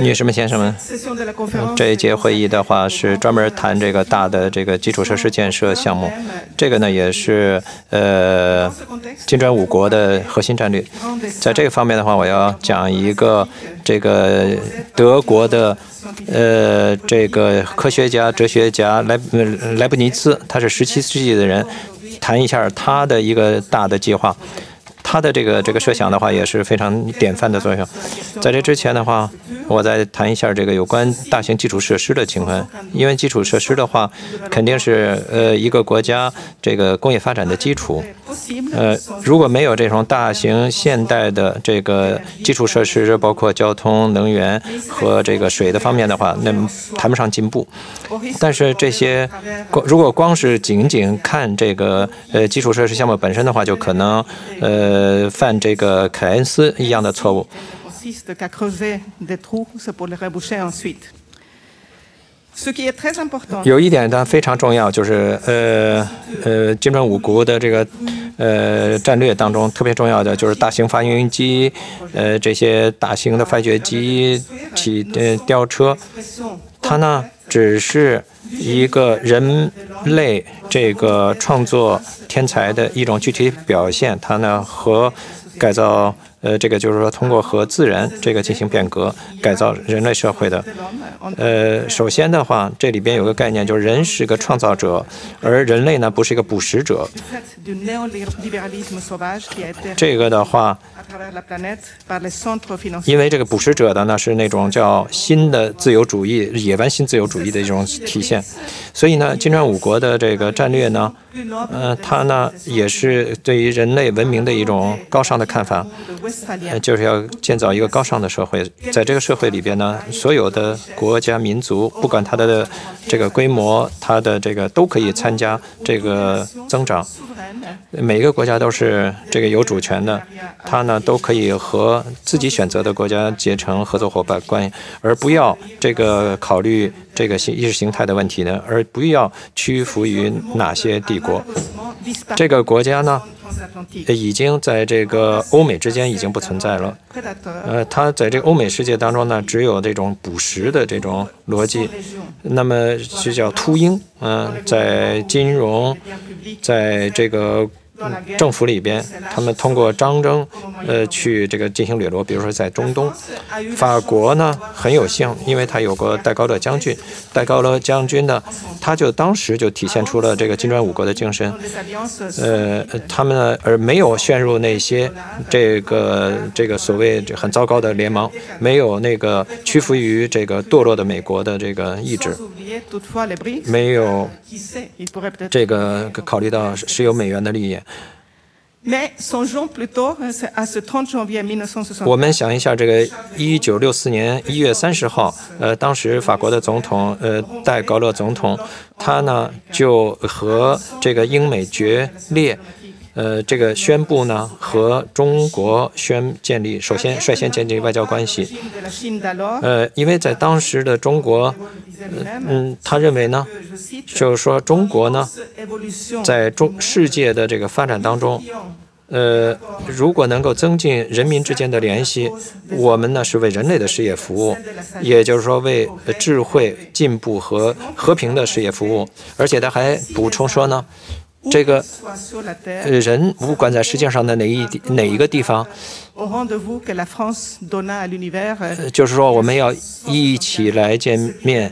女士们、先生们，这一节会议的话是专门谈这个大的这个基础设施建设项目，这个呢也是呃金砖五国的核心战略。在这个方面的话，我要讲一个这个德国的呃这个科学家、哲学家莱莱布尼兹，他是十七世纪的人，谈一下他的一个大的计划。他的这个这个设想的话也是非常典范的作用。在这之前的话，我再谈一下这个有关大型基础设施的情况。因为基础设施的话，肯定是呃一个国家这个工业发展的基础。呃，如果没有这种大型现代的这个基础设施，包括交通、能源和这个水的方面的话，那谈不上进步。但是这些如果光是仅仅看这个呃基础设施项目本身的话，就可能。呃，犯这个凯恩斯一样的错误。有一点呢非常重要，就是呃呃，金砖五国的这个呃战略当中特别重要的就是大型发运机，呃这些大型的发掘机、起呃吊车，它呢只是一个人类这个创作天才的一种具体表现，它呢和改造。呃，这个就是说，通过和自然这个进行变革，改造人类社会的。呃，首先的话，这里边有个概念，就是人是个创造者，而人类呢不是一个捕食者。这个的话，因为这个捕食者的呢是那种叫新的自由主义、野蛮新自由主义的一种体现，所以呢，金砖五国的这个战略呢，呃，它呢也是对于人类文明的一种高尚的看法。就是要建造一个高尚的社会，在这个社会里边呢，所有的国家民族，不管它的这个规模，它的这个都可以参加这个增长。每个国家都是这个有主权的，它呢都可以和自己选择的国家结成合作伙伴关系，而不要这个考虑这个意识形态的问题呢，而不要屈服于哪些帝国。这个国家呢？已经在这个欧美之间已经不存在了。呃，它在这个欧美世界当中呢，只有这种捕食的这种逻辑，那么就叫秃鹰。嗯，在金融，在这个。政府里边，他们通过张争，呃，去这个进行掠夺。比如说在中东，法国呢很有幸，因为他有个戴高乐将军，戴高乐将军呢，他就当时就体现出了这个金砖五国的精神。呃，他们呢而没有陷入那些这个这个所谓很糟糕的联盟，没有那个屈服于这个堕落的美国的这个意志，没有这个考虑到石油美元的利益。我们想一下，这个一九六四年一月三十号，呃，当时法国的总统，呃，戴高乐总统，他呢就和这个英美决裂。呃，这个宣布呢，和中国宣建立，首先率先建立外交关系。呃，因为在当时的中国，嗯，他认为呢，就是说中国呢，在中世界的这个发展当中，呃，如果能够增进人民之间的联系，我们呢是为人类的事业服务，也就是说为智慧进步和和平的事业服务。而且他还补充说呢。这个人不管在世界上的哪一哪一个地方。就是说，我们要一起来见面，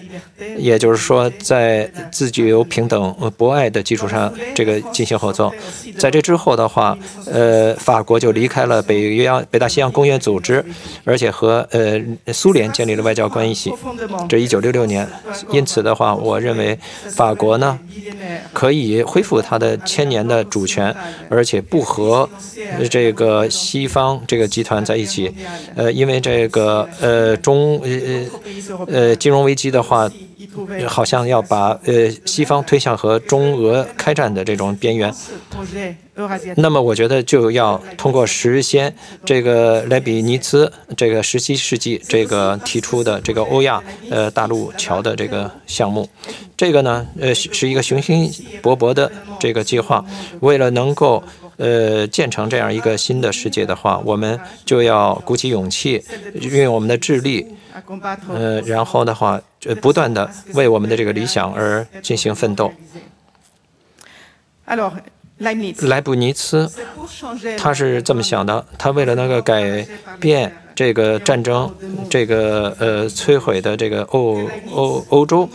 也就是说，在自由、平等、博爱的基础上，这个进行合作。在这之后的话，呃，法国就离开了北约、北大西洋公约组织，而且和呃苏联建立了外交关系。这一九六六年，因此的话，我认为法国呢可以恢复它的千年的主权，而且不和这个西方。这个集团在一起，呃，因为这个呃中呃呃金融危机的话，好像要把呃西方推向和中俄开战的这种边缘。那么我觉得就要通过实现这个莱比尼茨这个十七世纪这个提出的这个欧亚呃大陆桥的这个项目，这个呢呃是一个雄心勃勃的这个计划，为了能够。呃建成这样一个新的世界的话，我们就要鼓起勇气，运用我们的智力，呃，然后的话，呃，不断的为我们的这个理想而进行奋斗。莱布尼茨，他是这么想的，他为了那个改变这个战争，这个呃摧毁的这个欧欧欧洲，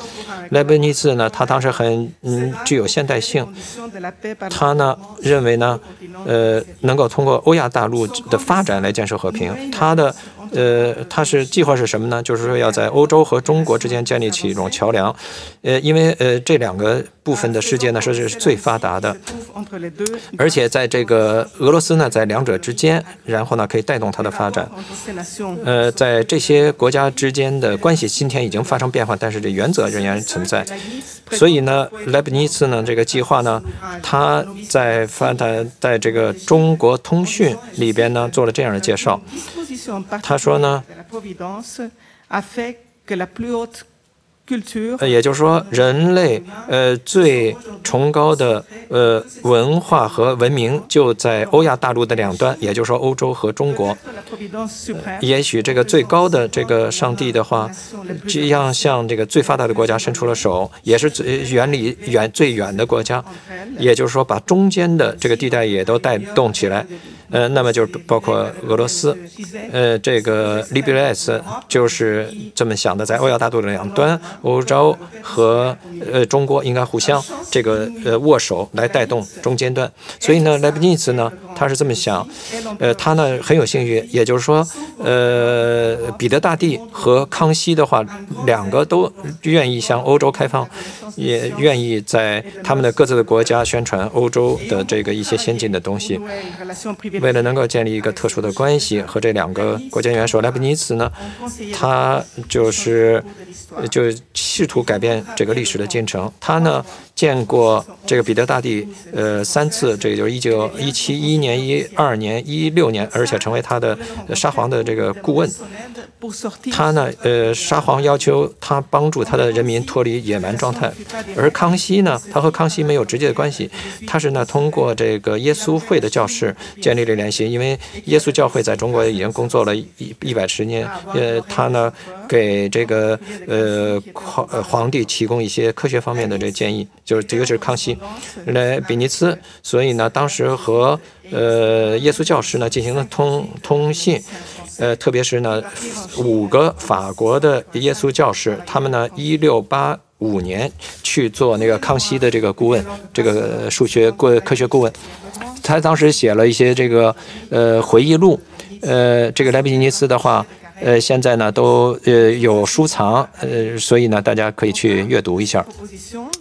莱布尼茨呢，他当时很嗯具有现代性，他呢认为呢，呃能够通过欧亚大陆的发展来建设和平，他的。呃，他是计划是什么呢？就是说要在欧洲和中国之间建立起一种桥梁，呃，因为呃这两个部分的世界呢，说是最发达的，而且在这个俄罗斯呢，在两者之间，然后呢可以带动它的发展。呃，在这些国家之间的关系今天已经发生变化，但是这原则仍然存在。所以呢，莱布尼茨呢这个计划呢，他在发他在这个中国通讯里边呢做了这样的介绍。他说呢。也就是说，人类呃最崇高的呃文化和文明就在欧亚大陆的两端，也就是说欧洲和中国。也许这个最高的这个上帝的话，这样向这个最发达的国家伸出了手，也是最远离远最远的国家，也就是说把中间的这个地带也都带动起来。呃，那么就包括俄罗斯，呃，这个 Libres 就是这么想的，在欧亚大陆的两端，欧洲和呃中国应该互相这个呃握手来带动中间段。所以呢，莱布尼茨呢，他是这么想，呃，他呢很有兴趣，也就是说，呃，彼得大帝和康熙的话，两个都愿意向欧洲开放，也愿意在他们的各自的国家宣传欧洲的这个一些先进的东西。为了能够建立一个特殊的关系和这两个国家元首，莱布尼茨呢，他就是就试图改变这个历史的进程。他呢见过这个彼得大帝呃三次，这个就是一九一七一年、一二年、一六年，而且成为他的沙皇的这个顾问。他呢呃沙皇要求他帮助他的人民脱离野蛮状态，而康熙呢，他和康熙没有直接的关系，他是呢通过这个耶稣会的教士建立。联系，因为耶稣教会在中国已经工作了一一百十年，呃，他呢给这个呃皇皇帝提供一些科学方面的这建议，就是这个是康熙来比尼茨，所以呢，当时和呃耶稣教师呢进行了通通信，呃，特别是呢五个法国的耶稣教师，他们呢一六八五年去做那个康熙的这个顾问，这个数学顾科学顾问。他当时写了一些这个呃回忆录，呃，这个莱比尼斯的话，呃，现在呢都呃有收藏，呃，所以呢大家可以去阅读一下。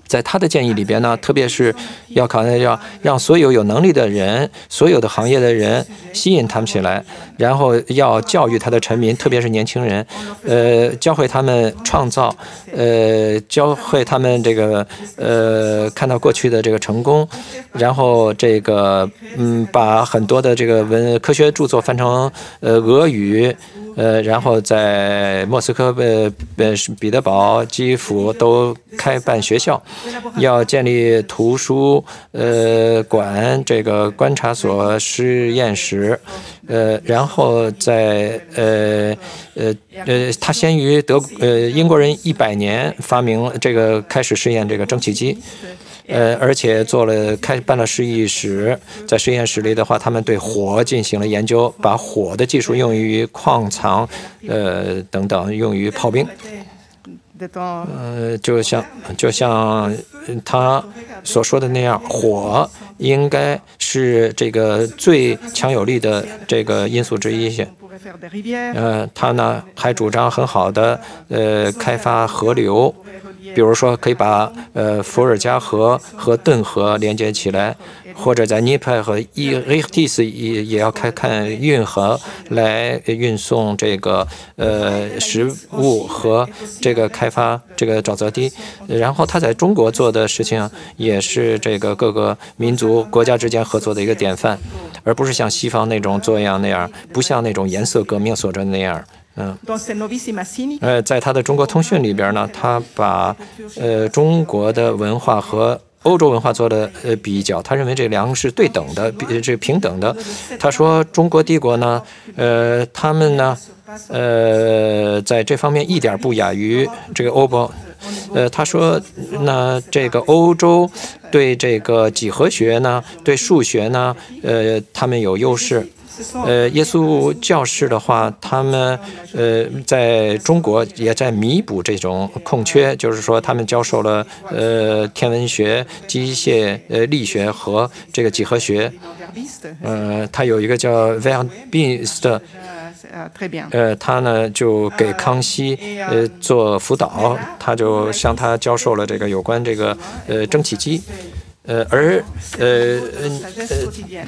在他的建议里边呢，特别是要考虑要让所有有能力的人，所有的行业的人吸引他们起来，然后要教育他的臣民，特别是年轻人，呃，教会他们创造，呃，教会他们这个呃看到过去的这个成功，然后这个嗯把很多的这个文科学著作翻成呃俄语。呃，然后在莫斯科、呃、呃彼得堡、基辅都开办学校，要建立图书呃馆、这个观察所、实验室，呃，然后在呃呃呃，他先于德呃英国人一百年发明这个开始试验这个蒸汽机。呃，而且做了开办了实验室，在实验室里的话，他们对火进行了研究，把火的技术用于矿藏，呃等等，用于炮兵。呃，就像就像他所说的那样，火应该是这个最强有力的这个因素之一些。呃，他呢还主张很好的呃开发河流。比如说，可以把呃伏尔加河和顿河连接起来，或者在尼泊和伊伊蒂斯也也要开看运河来运送这个呃食物和这个开发这个沼泽地。然后他在中国做的事情也是这个各个民族国家之间合作的一个典范，而不是像西方那种做样那样，不像那种颜色革命所着那样。嗯，呃，在他的中国通讯里边呢，他把呃中国的文化和欧洲文化做了呃比较，他认为这两个是对等的，比这平等的。他说中国帝国呢，呃，他们呢，呃，在这方面一点不亚于这个欧洲。呃，他说，那这个欧洲对这个几何学呢，对数学呢，呃，他们有优势。呃，耶稣教士的话，他们呃，在中国也在弥补这种空缺，就是说，他们教授了呃天文学、机械、呃力学和这个几何学。呃，他有一个叫 v e r b i s 的，呃，他呢就给康熙呃做辅导，他就向他教授了这个有关这个呃蒸汽机。呃，而呃呃，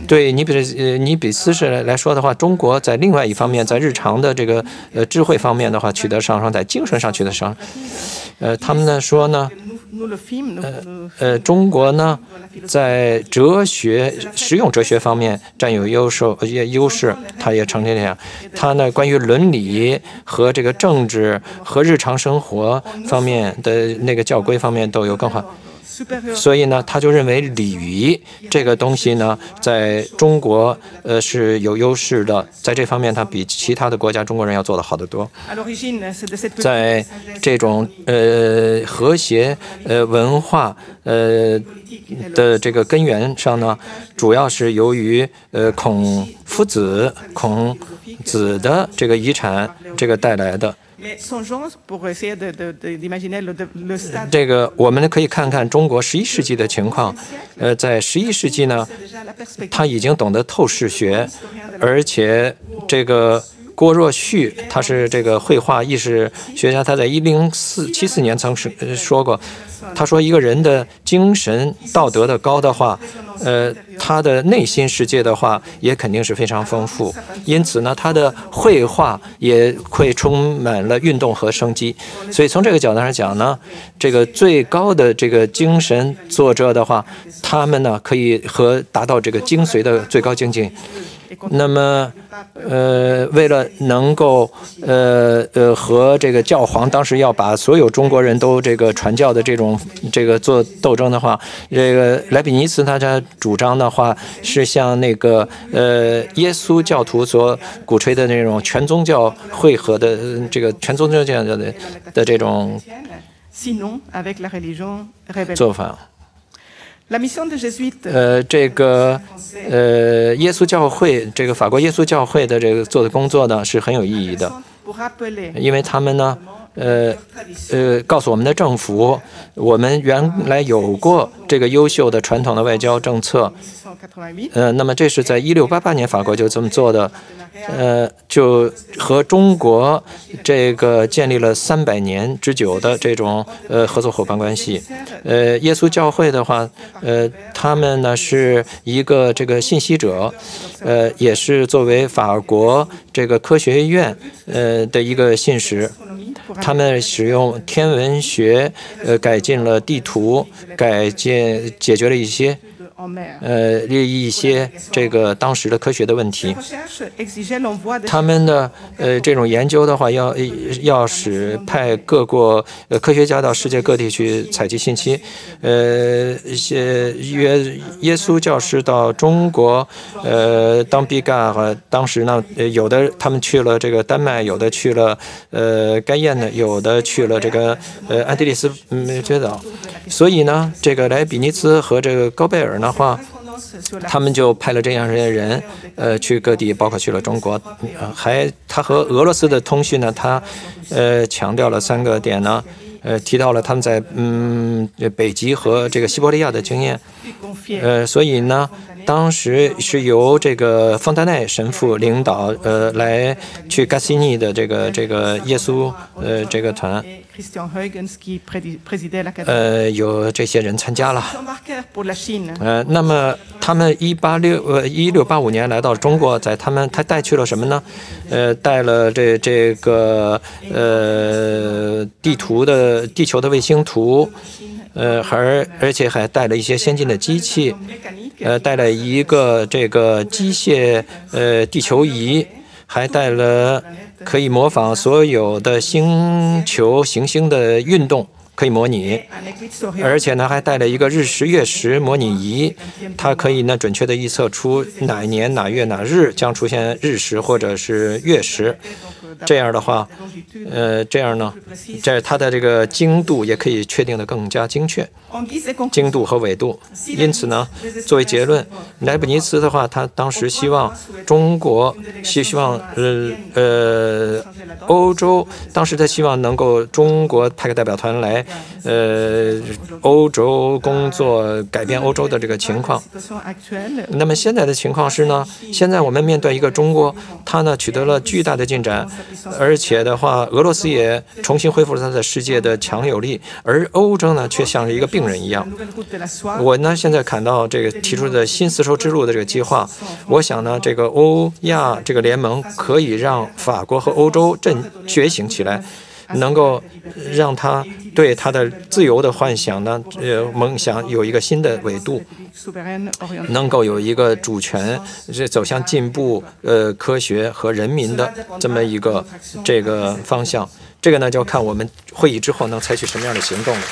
对你比呃你比斯是来说的话，中国在另外一方面，在日常的这个呃智慧方面的话取得上升，在精神上取得上，呃，他们呢说呢，呃呃，中国呢在哲学实用哲学方面占有优势也优势，它也成立这样，它呢关于伦理和这个政治和日常生活方面的那个教规方面都有更好。所以呢，他就认为礼仪这个东西呢，在中国呃是有优势的，在这方面他比其他的国家中国人要做得好得多。在这种呃和谐呃文化呃的这个根源上呢，主要是由于呃孔夫子孔子的这个遗产这个带来的。这个我们可以看看中国十一世纪的情况。呃，在十一世纪呢，他已经懂得透视学，而且这个郭若旭他是这个绘画艺术学家，他在一零四七四年曾是说过。他说：“一个人的精神道德的高的话，呃，他的内心世界的话也肯定是非常丰富。因此呢，他的绘画也会充满了运动和生机。所以从这个角度上讲呢，这个最高的这个精神作者的话，他们呢可以和达到这个精髓的最高境界。”那么，呃，为了能够，呃呃，和这个教皇当时要把所有中国人都这个传教的这种这个做斗争的话，这个莱比尼茨他家主张的话是像那个呃耶稣教徒所鼓吹的那种全宗教汇合的这个全宗教这样的的这种做法。呃，这个呃，耶稣教会，这个法国耶稣教会的这个做的工作呢，是很有意义的，因为他们呢。呃呃，告诉我们的政府，我们原来有过这个优秀的传统的外交政策。呃，那么这是在一六八八年法国就这么做的，呃，就和中国这个建立了三百年之久的这种呃合作伙伴关系。呃，耶稣教会的话，呃，他们呢是一个这个信息者，呃，也是作为法国这个科学院呃的一个信使。他们使用天文学，呃，改进了地图，改进解决了一些。呃，一一些这个当时的科学的问题，他们的呃这种研究的话，要要使派各国呃科学家到世界各地去采集信息，呃一些约耶稣教师到中国，呃当毕嘎和当时呢，有的他们去了这个丹麦，有的去了呃该燕的，有的去了这个呃安地利斯嗯绝岛，所以呢，这个莱比尼兹和这个高贝尔呢。话，他们就派了这样些人，呃，去各地，包括去了中国，还他和俄罗斯的通讯呢，他呃强调了三个点呢，呃，提到了他们在嗯北极和这个西伯利亚的经验，呃，所以呢。当时是由这个方丹奈神父领导，呃，来去加西尼的这个这个耶稣呃这个团，呃，有这些人参加了。呃，那么他们一八六呃一六八五年来到中国，在他们他带去了什么呢？呃，带了这这个呃地图的地球的卫星图。呃，而而且还带了一些先进的机器，呃，带了一个这个机械呃地球仪，还带了可以模仿所有的星球行星的运动。可以模拟，而且呢还带了一个日食月食模拟仪，它可以呢准确的预测出哪年哪月哪日将出现日食或者是月食。这样的话，呃，这样呢，这它的这个精度也可以确定的更加精确，精度和纬度。因此呢，作为结论，莱布尼茨的话，他当时希望中国希希望呃呃欧洲，当时他希望能够中国派个代表团来呃欧洲工作，改变欧洲的这个情况。那么现在的情况是呢，现在我们面对一个中国，它呢取得了巨大的进展。而且的话，俄罗斯也重新恢复了它的世界的强有力，而欧洲呢，却像是一个病人一样。我呢，现在看到这个提出的新丝绸之路的这个计划，我想呢，这个欧亚这个联盟可以让法国和欧洲振觉醒起来。能够让它对他的自由的幻想呢，呃，梦想有一个新的维度，能够有一个主权，是走向进步，呃，科学和人民的这么一个这个方向。这个呢，就要看我们会议之后能采取什么样的行动了。